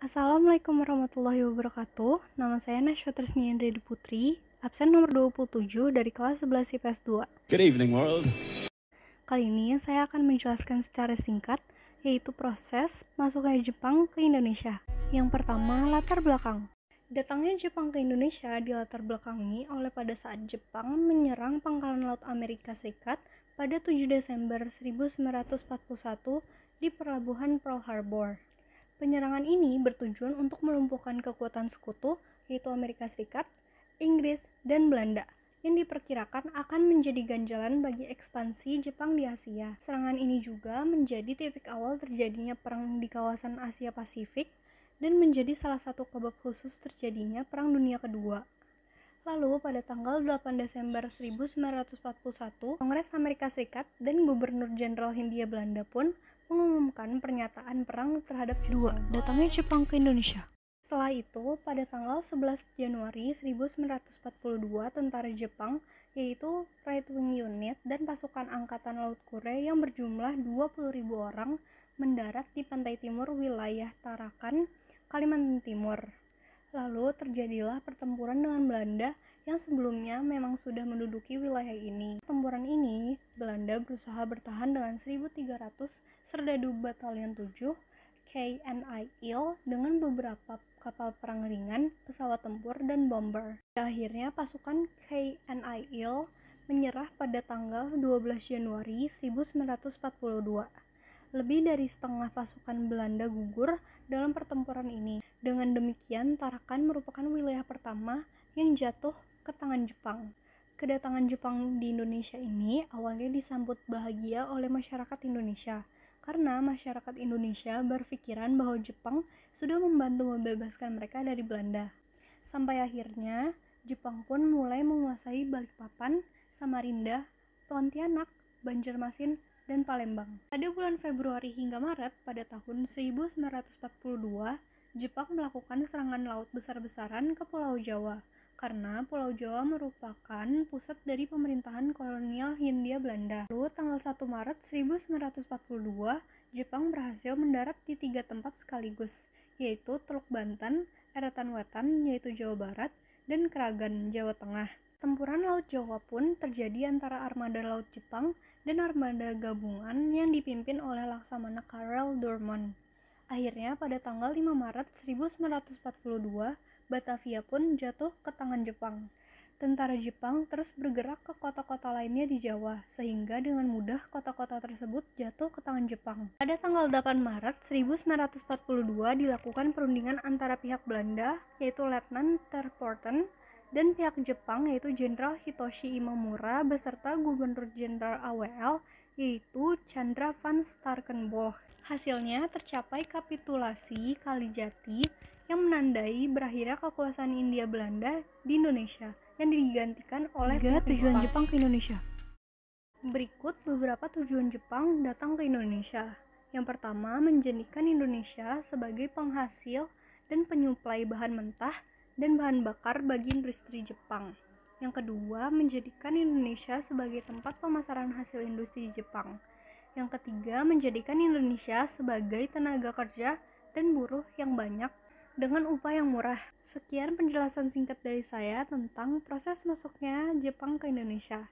Assalamualaikum warahmatullahi wabarakatuh. Nama saya Nasya Tresni Andredi Putri, absen nomor 27 dari kelas 11 IPS 2. Good evening, world. Kali ini saya akan menjelaskan secara singkat yaitu proses masuknya Jepang ke Indonesia. Yang pertama, latar belakang. Datangnya Jepang ke Indonesia dilatar belakangi oleh pada saat Jepang menyerang pangkalan laut Amerika Serikat pada 7 Desember 1941 di pelabuhan Pearl Harbor. Penyerangan ini bertujuan untuk melumpuhkan kekuatan sekutu, yaitu Amerika Serikat, Inggris, dan Belanda, yang diperkirakan akan menjadi ganjalan bagi ekspansi Jepang di Asia. Serangan ini juga menjadi titik awal terjadinya perang di kawasan Asia Pasifik dan menjadi salah satu kebab khusus terjadinya Perang Dunia Kedua. Lalu pada tanggal 8 Desember 1941, Kongres Amerika Serikat dan Gubernur Jenderal Hindia Belanda pun mengumumkan pernyataan perang terhadap dua datangnya Jepang ke Indonesia. Setelah itu, pada tanggal 11 Januari 1942, tentara Jepang, yaitu Right Wing Unit dan pasukan Angkatan Laut Kure yang berjumlah 20.000 orang, mendarat di pantai timur wilayah Tarakan, Kalimantan Timur. Lalu terjadilah pertempuran dengan Belanda yang sebelumnya memang sudah menduduki wilayah ini. Pertempuran ini, Belanda berusaha bertahan dengan 1.300 serdadu batalion 7 KNI Il dengan beberapa kapal perang ringan, pesawat tempur, dan bomber. Akhirnya pasukan KNI Il menyerah pada tanggal 12 Januari 1942. Lebih dari setengah pasukan Belanda gugur dalam pertempuran ini. Dengan demikian, Tarakan merupakan wilayah pertama yang jatuh ke tangan Jepang. Kedatangan Jepang di Indonesia ini awalnya disambut bahagia oleh masyarakat Indonesia karena masyarakat Indonesia berpikiran bahwa Jepang sudah membantu membebaskan mereka dari Belanda. Sampai akhirnya Jepang pun mulai menguasai Balikpapan, Samarinda, Pontianak, Banjarmasin, dan Palembang. Pada bulan Februari hingga Maret pada tahun 1942, Jepang melakukan serangan laut besar-besaran ke Pulau Jawa karena Pulau Jawa merupakan pusat dari pemerintahan kolonial Hindia Belanda. Lalu tanggal 1 Maret 1942, Jepang berhasil mendarat di tiga tempat sekaligus, yaitu Teluk Banten, Eretan Wetan, yaitu Jawa Barat, dan Keragan, Jawa Tengah. Tempuran Laut Jawa pun terjadi antara armada Laut Jepang dan armada gabungan yang dipimpin oleh Laksamana Karel Dorman. Akhirnya pada tanggal 5 Maret 1942, Batavia pun jatuh ke tangan Jepang. Tentara Jepang terus bergerak ke kota-kota lainnya di Jawa, sehingga dengan mudah kota-kota tersebut jatuh ke tangan Jepang. Pada tanggal 8 Maret 1942 dilakukan perundingan antara pihak Belanda, yaitu Letnan Terporten, dan pihak Jepang yaitu Jenderal Hitoshi Imamura beserta Gubernur Jenderal AWL yaitu Chandra van Starkenborg. Hasilnya tercapai kapitulasi Kalijati yang menandai berakhirnya kekuasaan India Belanda di Indonesia yang digantikan oleh tiga tujuan Jepang ke Indonesia. Berikut beberapa tujuan Jepang datang ke Indonesia. Yang pertama, menjadikan Indonesia sebagai penghasil dan penyuplai bahan mentah dan bahan bakar bagi industri Jepang. Yang kedua, menjadikan Indonesia sebagai tempat pemasaran hasil industri Jepang. Yang ketiga, menjadikan Indonesia sebagai tenaga kerja dan buruh yang banyak dengan upah yang murah. Sekian penjelasan singkat dari saya tentang proses masuknya Jepang ke Indonesia.